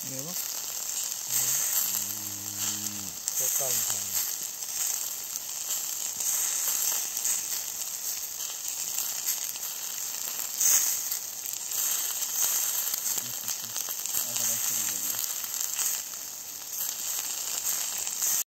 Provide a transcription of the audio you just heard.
Ano ba? Hum. Total mo.